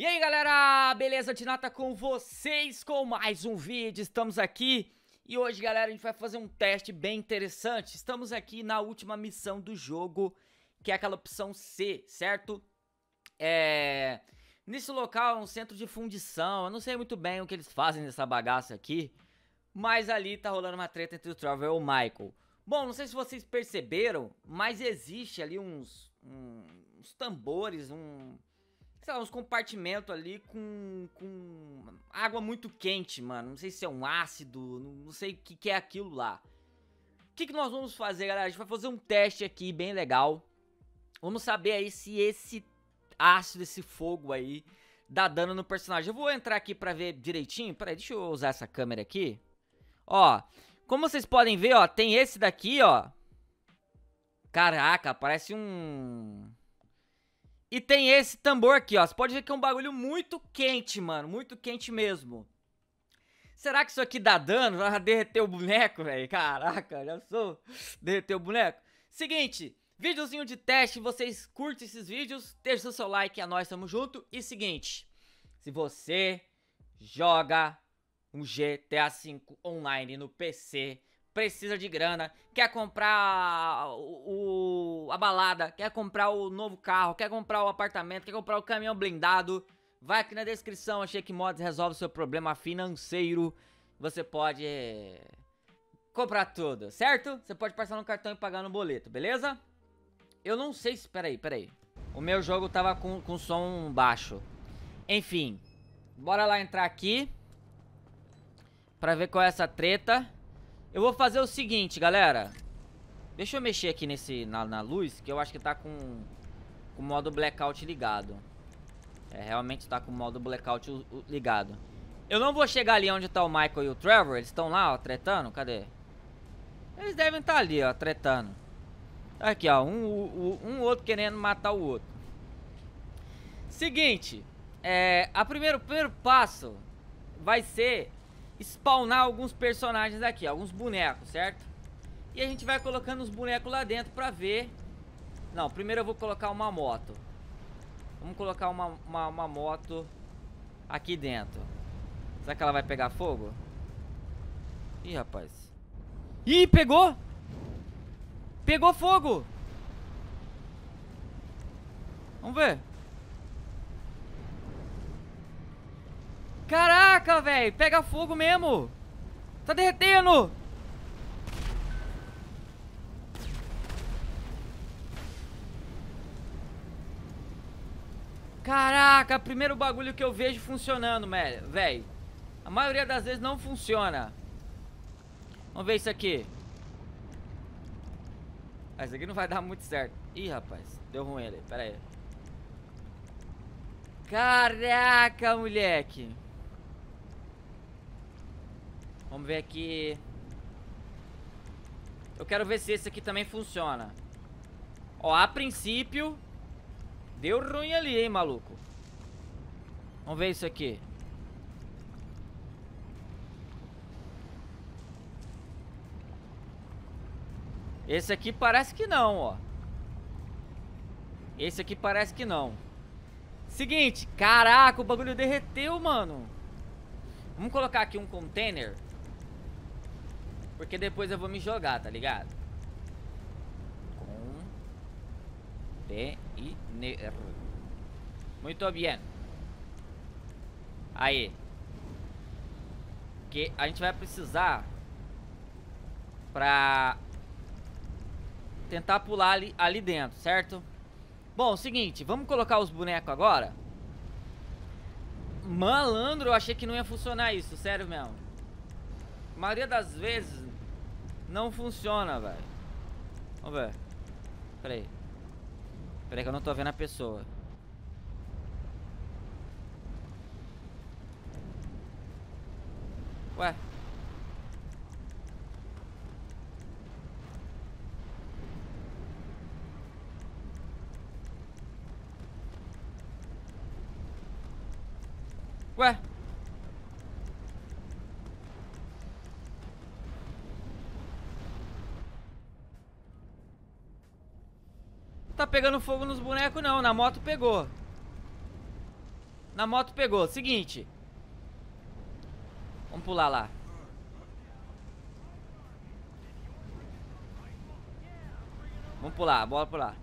E aí galera, beleza? Tinata com vocês com mais um vídeo, estamos aqui. E hoje galera a gente vai fazer um teste bem interessante. Estamos aqui na última missão do jogo, que é aquela opção C, certo? É... Nesse local é um centro de fundição, eu não sei muito bem o que eles fazem nessa bagaça aqui Mas ali tá rolando uma treta entre o Trevor e o Michael. Bom, não sei se vocês perceberam, mas existe ali uns, um, uns tambores, um sei lá, uns compartimentos ali com, com água muito quente, mano. Não sei se é um ácido, não sei o que, que é aquilo lá. O que, que nós vamos fazer, galera? A gente vai fazer um teste aqui bem legal. Vamos saber aí se esse ácido, esse fogo aí, dá dano no personagem. Eu vou entrar aqui pra ver direitinho. Peraí, deixa eu usar essa câmera aqui. Ó, como vocês podem ver, ó, tem esse daqui, ó. Caraca, parece um... E tem esse tambor aqui, ó. Você pode ver que é um bagulho muito quente, mano. Muito quente mesmo. Será que isso aqui dá dano? Vai derreter o boneco, velho? Caraca, já sou. Derreter o boneco. Seguinte, videozinho de teste. Vocês curtem esses vídeos? Deixa o seu like, a nós tamo junto. E seguinte, se você joga um GTA V online no PC precisa de grana, quer comprar o, o, a balada, quer comprar o novo carro, quer comprar o apartamento, quer comprar o caminhão blindado, vai aqui na descrição, a Shake Mods resolve o seu problema financeiro. Você pode comprar tudo, certo? Você pode passar no cartão e pagar no boleto, beleza? Eu não sei se... Peraí, peraí. O meu jogo tava com, com som baixo. Enfim, bora lá entrar aqui. Pra ver qual é essa treta. Eu vou fazer o seguinte, galera. Deixa eu mexer aqui nesse, na, na luz, que eu acho que tá com, o modo blackout ligado. É, realmente tá com o modo blackout ligado. Eu não vou chegar ali onde tá o Michael e o Trevor. Eles estão lá, ó, tretando. Cadê? Eles devem estar tá ali, ó, tretando. Aqui, ó, um, um, um outro querendo matar o outro. Seguinte, é, a primeiro, o primeiro passo vai ser spawnar alguns personagens aqui, alguns bonecos, certo? E a gente vai colocando os bonecos lá dentro pra ver... Não, primeiro eu vou colocar uma moto. Vamos colocar uma, uma, uma moto aqui dentro. Será que ela vai pegar fogo? Ih, rapaz. Ih, pegou! Pegou fogo! Vamos ver. Caraca, velho. Pega fogo mesmo. Tá derretendo. Caraca, primeiro bagulho que eu vejo funcionando, velho. A maioria das vezes não funciona. Vamos ver isso aqui. Ah, isso aqui não vai dar muito certo. Ih, rapaz. Deu ruim ali. Pera aí. Caraca, moleque. Vamos ver aqui. Eu quero ver se esse aqui também funciona. Ó, a princípio... Deu ruim ali, hein, maluco. Vamos ver isso aqui. Esse aqui parece que não, ó. Esse aqui parece que não. Seguinte, caraca, o bagulho derreteu, mano. Vamos colocar aqui um container porque depois eu vou me jogar, tá ligado? Container. Muito bem. Aí. Que a gente vai precisar pra tentar pular ali, ali dentro, certo? Bom, seguinte, vamos colocar os bonecos agora. Malandro, eu achei que não ia funcionar isso, sério mesmo. A maioria das vezes não funciona, velho. Vamos ver. Pera aí. Pera aí que eu não tô vendo a pessoa. Ué. Ué. Pegando fogo nos bonecos não, na moto pegou. Na moto pegou. Seguinte. Vamos pular lá. Vamos pular, bora pular.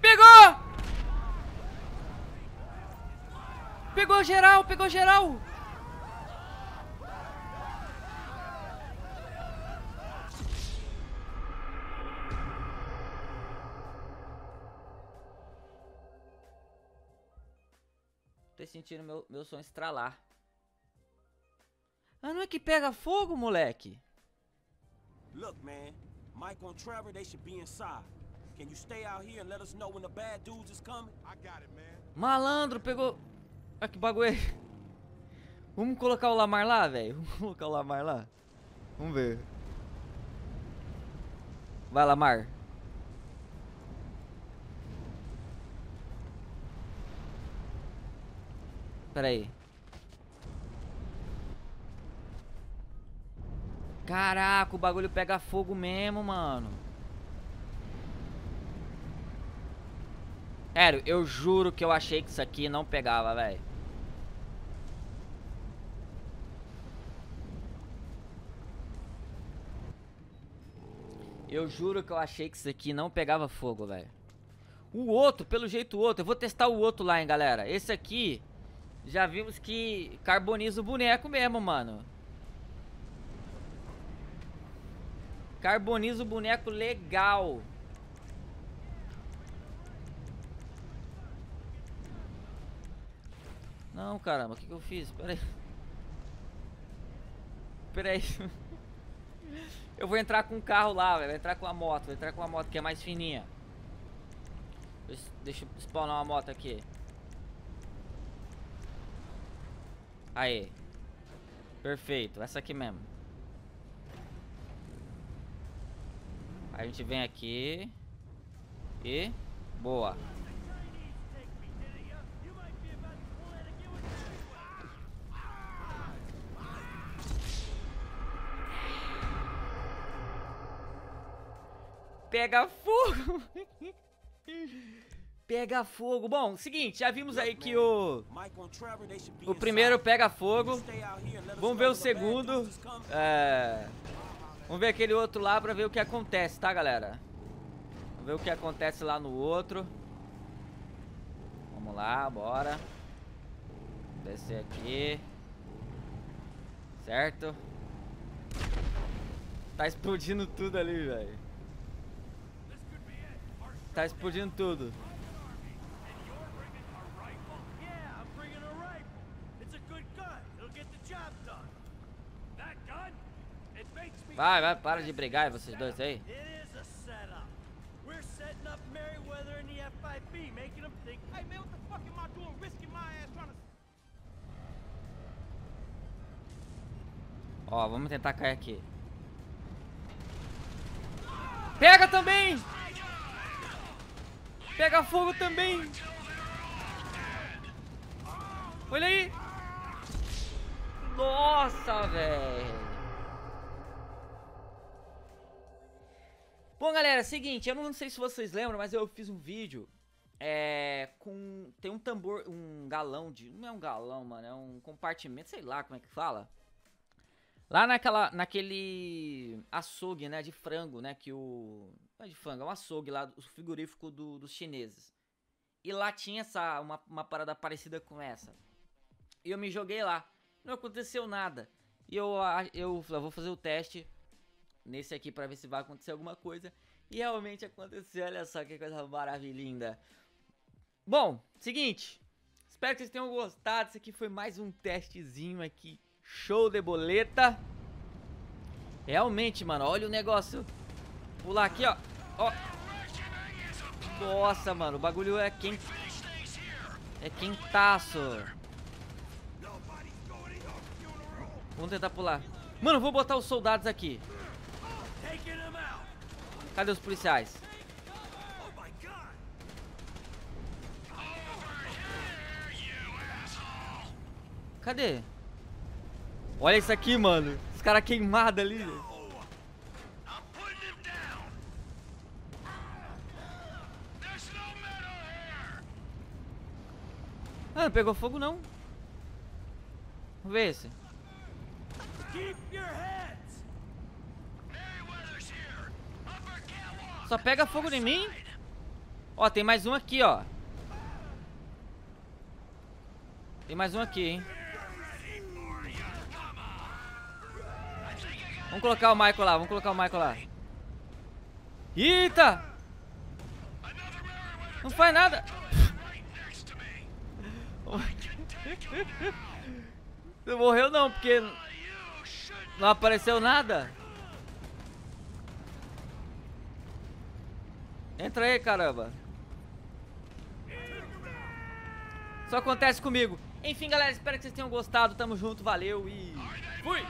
Pegou! Pegou geral, pegou geral! Sentindo meu, meu som estralar. Ah, não é que pega fogo, moleque? Look, man. Michael and Trevor, they should be inside. Can you stay out here and let us know when the bad dudes is coming? I got it, man. Malandro, pegou... Ah, que bagulho é? Vamos colocar o Lamar lá, velho? Vamos colocar o Lamar lá? Vamos ver. Vai, Lamar. Pera aí. Caraca, o bagulho pega fogo mesmo, mano. Sério, eu juro que eu achei que isso aqui não pegava, velho. Eu juro que eu achei que isso aqui não pegava fogo, velho. O outro, pelo jeito o outro. Eu vou testar o outro lá, hein, galera. Esse aqui, já vimos que carboniza o boneco mesmo, mano. Carboniza o boneco legal. Não, caramba, o que, que eu fiz? Pera aí. Pera aí. Eu vou entrar com um carro lá, velho. Vou entrar com uma moto. Vou entrar com uma moto que é mais fininha. Deixa eu spawnar uma moto aqui. Aí. Perfeito. Essa aqui mesmo. A gente vem aqui. E... Boa. Pega fogo. pega fogo. Bom, seguinte, já vimos aí que o o primeiro pega fogo. Vamos ver o segundo. É, vamos ver aquele outro lá pra ver o que acontece, tá, galera? Vamos ver o que acontece lá no outro. Vamos lá, bora. Descer aqui. Certo? Tá explodindo tudo ali, velho. Tá explodindo tudo. Vai, vai, para de brigar vocês dois aí. Ó, vamos tentar cair aqui. Pega também! Pega fogo também! Olha aí! Nossa, velho! Bom, galera, seguinte, eu não sei se vocês lembram, mas eu fiz um vídeo é, com... Tem um tambor, um galão de... Não é um galão, mano, é um compartimento, sei lá como é que fala. Lá naquela, naquele açougue, né, de frango, né, que o... Não é de frango, é um açougue lá, o frigorífico do, dos chineses. E lá tinha essa, uma, uma parada parecida com essa. E eu me joguei lá. Não aconteceu nada. E eu, eu, eu vou fazer o teste nesse aqui pra ver se vai acontecer alguma coisa. E realmente aconteceu, olha só que coisa maravilhosa. Bom, seguinte. Espero que vocês tenham gostado. Esse aqui foi mais um testezinho aqui. Show de boleta. Realmente, mano, olha o negócio. Pular aqui, ó. Ó. Nossa, mano, o bagulho é quente. É quentaço. Vamos tentar pular. Mano, vou botar os soldados aqui. Cadê os policiais? Cadê? Olha isso aqui, mano. Os caras queimados ali. Ah, não pegou fogo não. Vamos ver esse. Só pega fogo em mim? Ó, tem mais um aqui, ó. Tem mais um aqui, hein. Vamos colocar o Michael lá, vamos colocar o Michael lá. Eita! Não faz nada. Não morreu não, porque não apareceu nada. Entra aí, caramba. Só acontece comigo. Enfim, galera, espero que vocês tenham gostado. Tamo junto, valeu e fui!